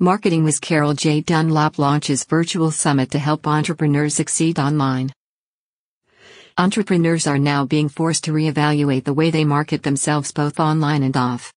Marketing with Carol J. Dunlop launches virtual summit to help entrepreneurs succeed online. Entrepreneurs are now being forced to reevaluate the way they market themselves both online and off.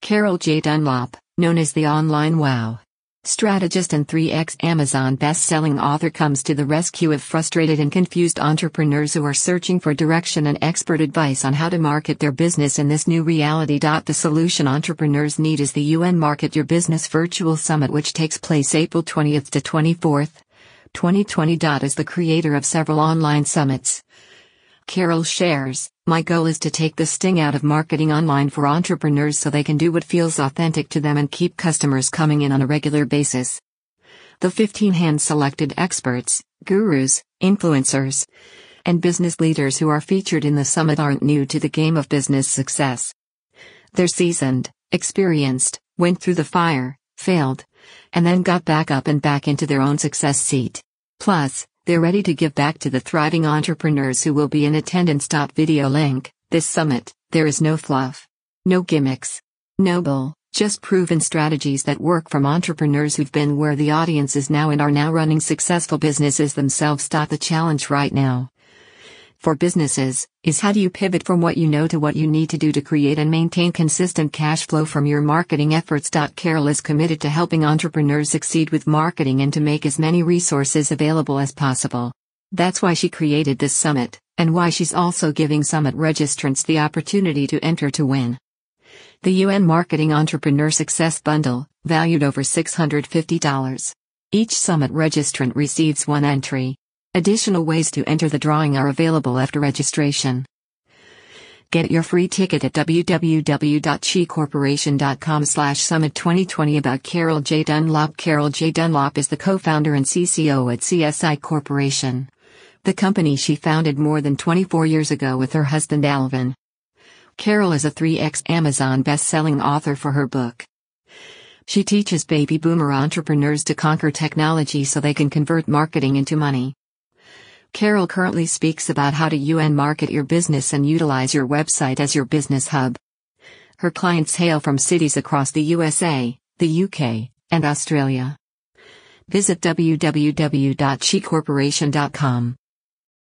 Carol J. Dunlop, known as the Online Wow strategist and 3x Amazon best-selling author comes to the rescue of frustrated and confused entrepreneurs who are searching for direction and expert advice on how to market their business in this new reality. The solution entrepreneurs need is the UN Market Your Business Virtual Summit which takes place April 20th to 24th, 2020. As the creator of several online summits, Carol shares, My goal is to take the sting out of marketing online for entrepreneurs so they can do what feels authentic to them and keep customers coming in on a regular basis. The 15 hand selected experts, gurus, influencers, and business leaders who are featured in the summit aren't new to the game of business success. They're seasoned, experienced, went through the fire, failed, and then got back up and back into their own success seat. Plus, they're ready to give back to the thriving entrepreneurs who will be in attendance. Video link This summit, there is no fluff. No gimmicks. No bull, just proven strategies that work from entrepreneurs who've been where the audience is now and are now running successful businesses themselves. The challenge right now for businesses is how do you pivot from what you know to what you need to do to create and maintain consistent cash flow from your marketing efforts. Carol is committed to helping entrepreneurs succeed with marketing and to make as many resources available as possible. That's why she created this summit, and why she's also giving summit registrants the opportunity to enter to win. The UN Marketing Entrepreneur Success Bundle, valued over $650. Each summit registrant receives one entry. Additional ways to enter the drawing are available after registration. Get your free ticket at www.chicorporation.com slash summit 2020 about Carol J. Dunlop. Carol J. Dunlop is the co-founder and CCO at CSI Corporation. The company she founded more than 24 years ago with her husband Alvin. Carol is a 3x Amazon best-selling author for her book. She teaches baby boomer entrepreneurs to conquer technology so they can convert marketing into money. Carol currently speaks about how to UN market your business and utilize your website as your business hub. Her clients hail from cities across the USA, the UK, and Australia. Visit www.chicorporation.com.